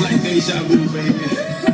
like deja vu, baby.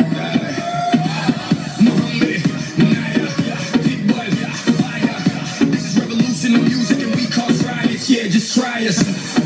yeah, just try us.